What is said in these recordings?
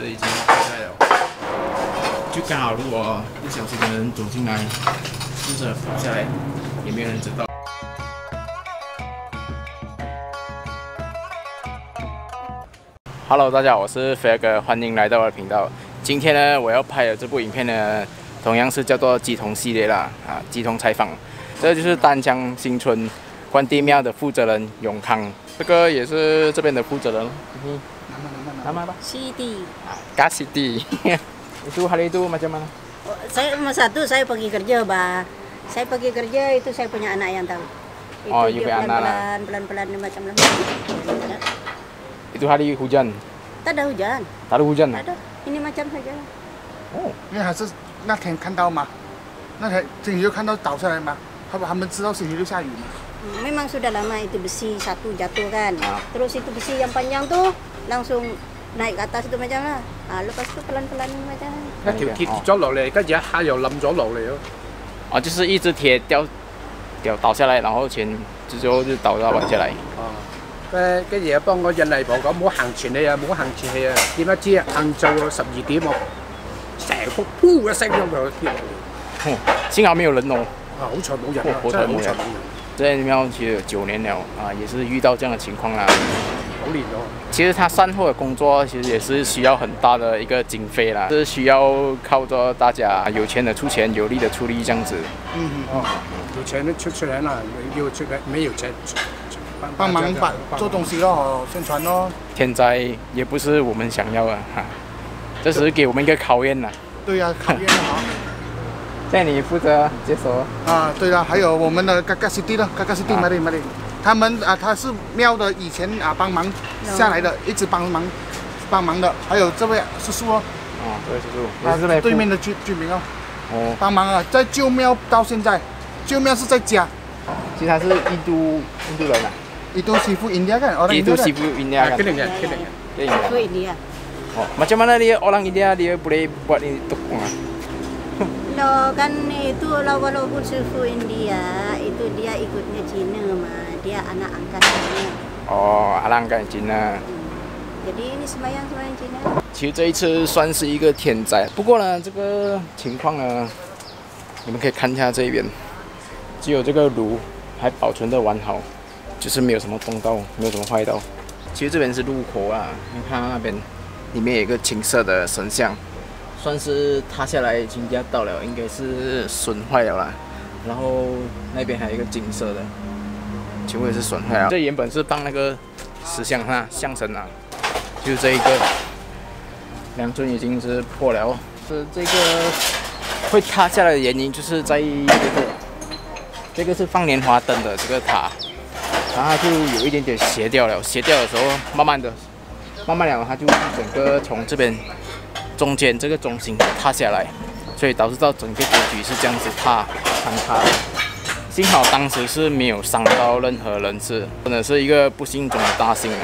是已经不在了，就刚好如果不小心的人走进来，试着扶下来，也没有人知道。Hello，大家好，我是飞哥，欢迎来到我的频道。今天呢，我要拍的这部影片呢，同样是叫做鸡同系列啦，啊，鸡同采访。这就是丹江新村关帝庙的负责人永康，这个也是这边的负责人。，nama apa? Siti. Kak Siti. itu hari itu macam mana? Oh, saya nomor satu saya pergi kerja, bah. Saya pergi kerja itu saya punya anak yang tahu. Itu Oh, you punya dia anak lah. pelan-pelan, pelan-pelan dia macam lemah. Itu hari hujan. Tak ada hujan, Tak ada hujan tak lah. ada. Ini macam saja. 哦，因为还是那天看到吗？那天星期六看到倒下来吗？他们他们知道星期六下雨吗？ Hmm, Memang sudah lama itu besi satu jatuh kan. Ah. Terus itu besi yang panjang tuh langsung naik ke atas itu macam lah. Ah, lepas itu pelan-pelan macam. 一條鐵跌咗落嚟，跟住一下又冧咗落嚟咯。哦，就是一只鐵掉掉倒下來，然後前之後就倒咗落下來。哦，跟跟住幫個印尼婆講唔好行前去啊，唔好行前去啊。點不知啊，晏晝十二點我成幅噗一聲咁就跌落嚟。哼，幸好沒有人哦。啊，好彩冇人啊，好彩冇人真係好彩冇人，这庙其實有九年了啊，也是遇到這樣的情況啦。其实他善后的工作其实也是需要很大的一个经费啦，是需要靠着大家有钱的出钱，有力的出力这样子。嗯，哦，有钱的出出嚟啦，要出嚟沒有錢出出帮忙把做东西咯，宣传咯。天灾也不是我们想要的哈，这只是给我们一个考验啦。对呀、考验啊。現在你负责解锁。啊，对了，还有我们的嘎嘎西弟了，嘎嘎西弟啊马里马里，他们啊，他是庙的以前啊帮忙下来的，一直帮忙帮忙的。还有这位叔叔哦，啊，这位叔叔，他是对面的居居民哦，哦，帮忙啊，在旧庙到现在，旧庙是在家。其实他是印度印度人啊，印度西部印度人，印度西部印度人，印度人，印度人，印度人。哦，macam mana dia orang India dia boleh buat ini tukang? Lo kan itu lo walaupun susu India itu dia ikutnya Cina mah. Dia anak angkatnya. Oh, alang kan Cina. Jadi ini sembahyang sembahyang Cina. 其实这一次算是一个天灾，不过呢，这个情况呢，你们可以看一下这边，只有这个炉还保存的完好，就是没有什么动到，没有什么坏到。其实这边是入口啊，你看那边里面有一个青色的神像，算是塌下来，已经压到了，应该是损坏了啦。然后那边还有一个金色的，全部也是损坏了。这原本是放那个石像啊，象神啊，就这一个。两尊已经是破了，是这个会塌下来的原因，就是在这个这个是放莲花灯的这个塔，然后就有一点点斜掉了，斜掉的时候，慢慢的，慢慢了，它就整个从这边中间这个中心塌下来，所以导致到整个格局是这样子塌坍塌的。幸好当时是没有伤到任何人质，真的是一个不幸中的大幸啊！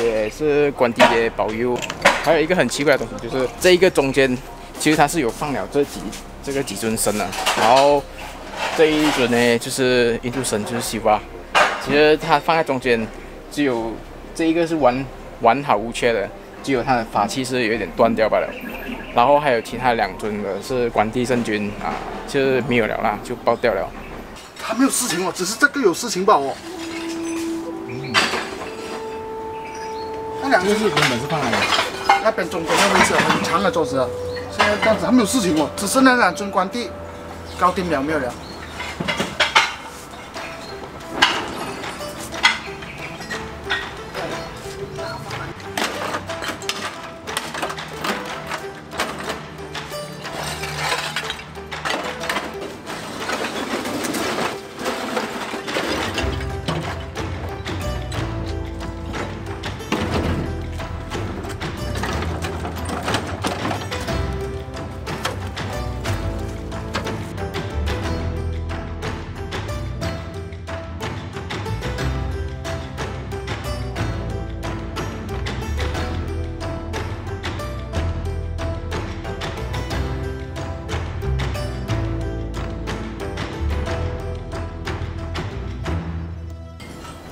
也是关帝爷保佑。还有一个很奇怪的东西，就是这一个中间，其实它是有放了这几这个几尊神的，然后这一尊呢就是印度神，就是西瓜。其实它放在中间，只有这一个是完完好无缺的，只有他的法器是有一点断掉罢了。然后还有其他两尊的是关帝圣君啊，就是没有了啦，就爆掉了。他没有事情哦，只是这个有事情吧哦。嗯那两个是原本是放哪里？那边中间那位置很长的桌子，现在这样子还没有事情哦，只是那两尊关帝高定了没有了？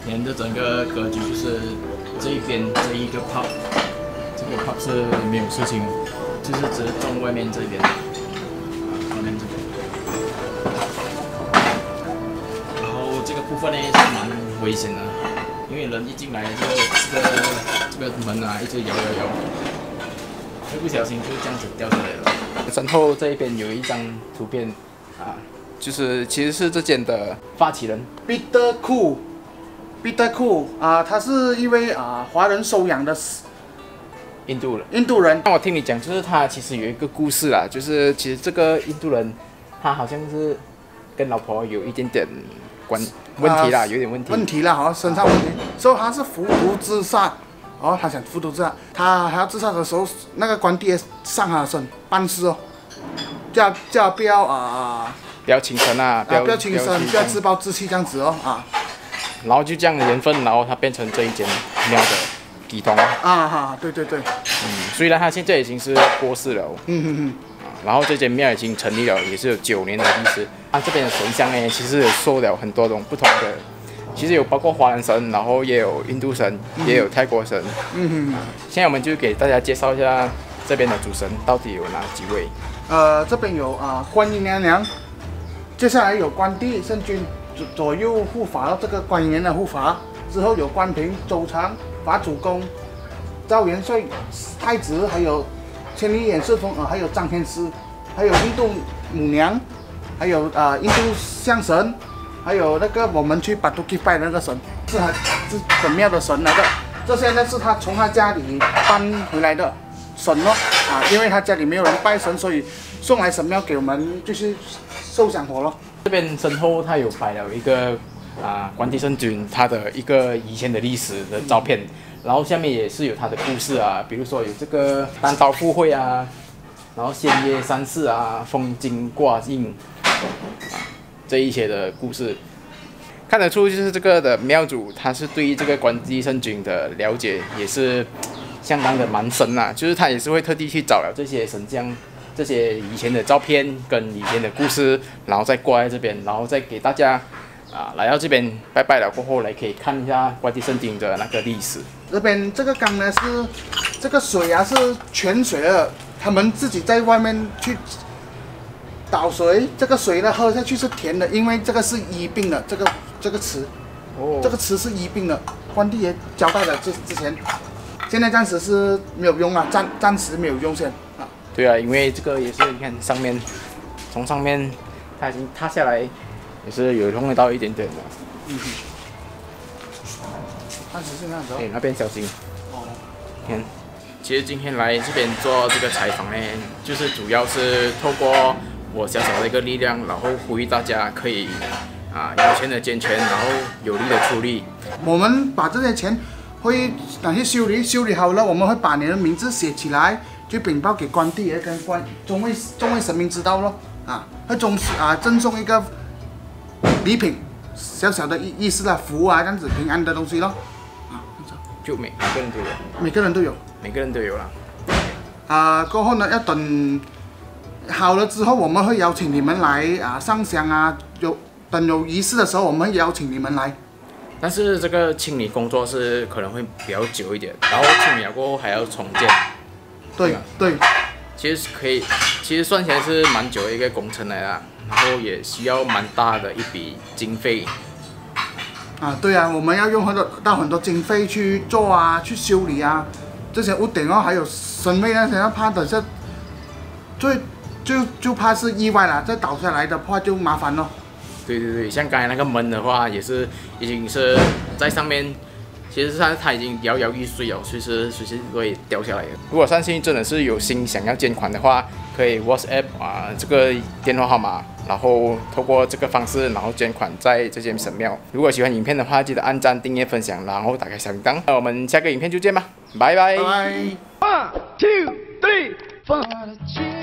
沿着整个格局就是这一边这一个炮，这个炮是没有事情，就是只中外面这边，啊，外面这边。然后这个部分呢是蛮危险的，因为人一进来就这个这个门啊一直摇摇摇，一不小心就这样子掉下来了。身后这一边有一张图片啊，就是其实是这间的发起人。Peter Koo。Peter Koo 啊，他是一位啊华人收养的印度人。印度人。那我听你讲，就是他其实有一个故事啦，就是其实这个印度人，他好像是跟老婆有一点点关问题啦，啊有点问题。问题啦，好像身上问题，所以他是服毒自杀。哦，他想服毒自杀，他还要自杀的时候，那个官帝上他的身办事哦，叫叫不要啊不要轻生啊，啊不要轻生，不要自暴自弃这样子哦啊然后就这样的缘分，然后它变成这一间庙的底通。啊哈，对对对，嗯，虽然它现在已经是过世了，嗯哼哼，然后这间庙已经成立了，也是有九年的历史。啊这边的神像呢，其实有受了很多种不同的，其实有包括华人神，然后也有印度神，也有泰国神。嗯哼，现在我们就给大家介绍一下这边的主神到底有哪几位。呃，这边有啊观音娘娘，接下来有关帝圣君左右护法，这个官员的护法，之后有关平、周长、法主公、赵元帅、太子，还有千里眼顺风耳，还有张天师，还有印度母娘，还有啊、印度象神，还有那个我们去巴杜基拜的那个神，是他是本庙的神来的。这些呢是他从他家里搬回来的神咯啊，因为他家里没有人拜神，所以送来神庙给我们就是受香火咯。这边身后他有摆了一个啊关帝圣君他的一个以前的历史的照片，然后下面也是有他的故事啊，比如说有这个单刀赴会啊，然后仙约三世啊，风金挂印啊这一些的故事。看得出，就是这个的庙主，他是对于这个关帝圣君的了解也是相当的蛮深呐、就是他也是会特地去找了这些神像、这些以前的照片跟以前的故事，然后再挂在这边，然后再给大家啊来到这边拜拜了过后，来可以看一下关帝圣君的那个历史。这边这个缸呢是这个水啊是泉水的，他们自己在外面去倒水，这个水呢喝下去是甜的，因为这个是医病的，这个这个池，哦这个池是医病的，关帝爷交代了之之前，现在暂时是没有用啊，暂暂时没有用先啊。对啊，因为这个也是你看上面，从上面它已经塌下来，也是有碰到一点点的。嗯暂时是这样子哦哎，那边小心。哦。看，其实今天来这边做这个采访呢，就是主要是透过我小小的一个力量，然后呼吁大家可以啊有钱的捐钱，然后有力的出力。我们把这些钱会拿去修理，修理好了，我们会把你的名字写起来，去禀报给关帝爷跟关众位众位神明知道咯。啊，会赠啊赠送一个礼品，小小的意意思啦，福啊这样子平安的东西咯。啊，就每每个人都有，每个人都有。每个人都有啦。啊，过后呢要等好了之后，我们会邀请你们来啊上香啊，有等有仪式的时候，我们会邀请你们来。但是这个清理工作是可能会比较久一点，然后清理了过后还要重建，对对其实是可以，其实算起来是蛮久的一个工程来的，然后也需要蛮大的一笔经费。啊，对啊，我们要用很多到很多经费去做啊，去修理啊，这些屋顶哦，还有身位那些，要怕等下最就就怕是意外了，再倒下来的话就麻烦了。对对对，像刚才那个门的话，也是已经是在上面，其实它它已经摇摇欲坠了，随时随时会掉下来的。如果三星真的是有心想要捐款的话，可以 WhatsApp 啊这个电话号码，然后透过这个方式，然后捐款在这间神庙。如果喜欢影片的话，记得按赞、订阅、分享，然后打开小铃铛。那我们下个影片就见吧，拜拜拜拜。One, two, three, four.